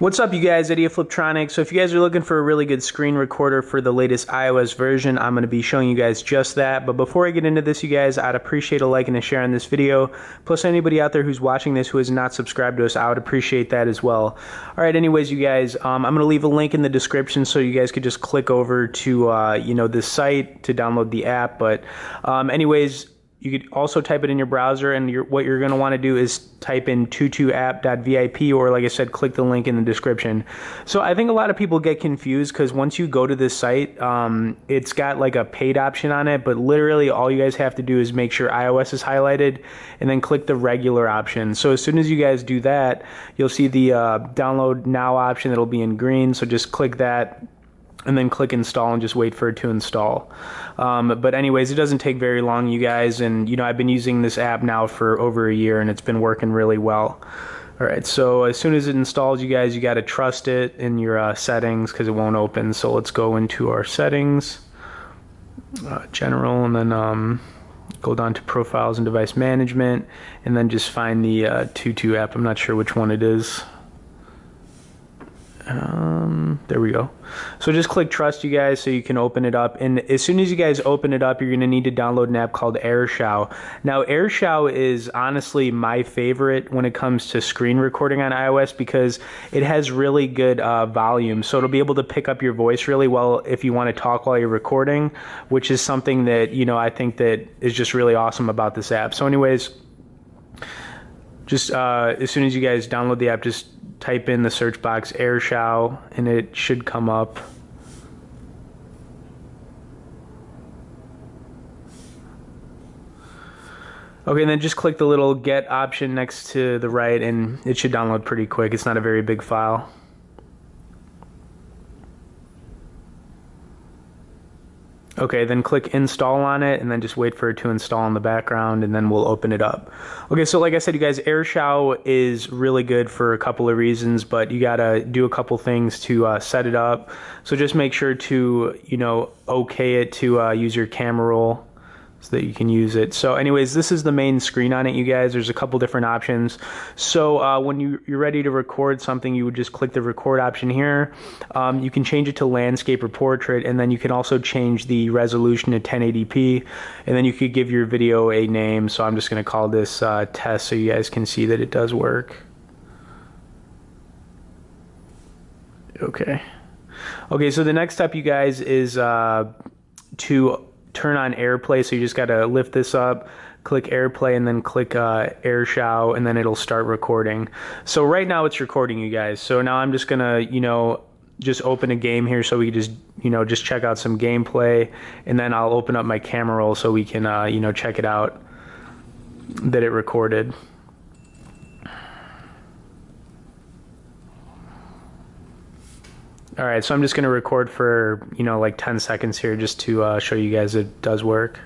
What's up, you guys? Eddie of Fliptroniks. So, if you guys are looking for a really good screen recorder for the latest iOS version, I'm going to be showing you guys just that. But before I get into this, you guys, I'd appreciate a like and a share on this video. Plus, anybody out there who's watching this who is not subscribed to us, I would appreciate that as well. All right, anyways, you guys, um, I'm going to leave a link in the description so you guys could just click over to, uh, you know, this site to download the app. But, um, anyways, you could also type it in your browser, and what you're going to want to do is type in tutuapp.vip, or like I said, click the link in the description. So I think a lot of people get confused because once you go to this site, um, it's got like a paid option on it, but literally all you guys have to do is make sure iOS is highlighted, and then click the regular option. So as soon as you guys do that, you'll see the uh, download now option that'll be in green. So just click that and then click install and just wait for it to install. Um, but anyways, it doesn't take very long, you guys. And you know, I've been using this app now for over a year, and it's been working really well. All right, so as soon as it installs, you guys, you got to trust it in your uh, settings because it won't open. So let's go into our settings, uh, general, and then um, go down to profiles and device management, and then just find the uh, Tutu app. I'm not sure which one it is. Um, there we go. So just click trust you guys so you can open it up. And as soon as you guys open it up, you're going to need to download an app called AirShou. Now, AirShou is honestly my favorite when it comes to screen recording on iOS because it has really good uh, volume. So it'll be able to pick up your voice really well if you want to talk while you're recording, which is something that, you know, I think that is just really awesome about this app. So anyways, just uh, as soon as you guys download the app, just type in the search box AirShou and it should come up. Okay, and then just click the little get option next to the right and it should download pretty quick. It's not a very big file. Okay, then click install on it and then just wait for it to install in the background and then we'll open it up. Okay, so like I said, you guys, AirShou is really good for a couple of reasons, but you gotta do a couple things to uh, set it up. So just make sure to, you know, okay it to uh, use your camera roll so that you can use it. So anyways, this is the main screen on it, you guys. There's a couple different options. So uh, when you, you're ready to record something, you would just click the record option here. Um, you can change it to landscape or portrait, and then you can also change the resolution to 1080p, and then you could give your video a name. So I'm just going to call this uh, test so you guys can see that it does work. Okay. Okay, so the next step, you guys, is uh, to turn on AirPlay. So you just got to lift this up, click AirPlay, and then click uh, AirShou, and then it'll start recording. So right now it's recording, you guys. So now I'm just gonna, you know, just open a game here so we just, you know, just check out some gameplay, and then I'll open up my camera roll so we can, uh, you know, check it out that it recorded. All right, so I'm just going to record for, you know, like 10 seconds here just to uh, show you guys it does work.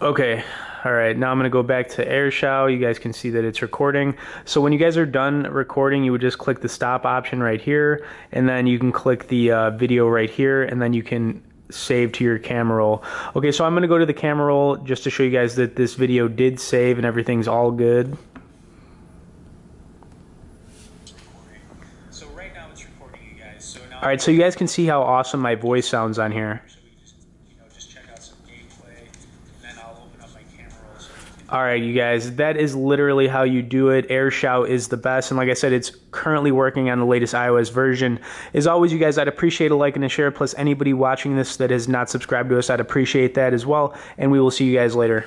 Okay, all right, now I'm gonna go back to AirShou. You guys can see that it's recording. So when you guys are done recording, you would just click the stop option right here, and then you can click the uh, video right here, and then you can save to your camera roll. Okay, so I'm going to go to the camera roll just to show you guys that this video did save and everything's all good. All right, so you guys can see how awesome my voice sounds on here. All right, you guys, that is literally how you do it. AirShou is the best. And like I said, it's currently working on the latest iOS version. As always, you guys, I'd appreciate a like and a share. Plus, anybody watching this that has not subscribed to us, I'd appreciate that as well. And we will see you guys later.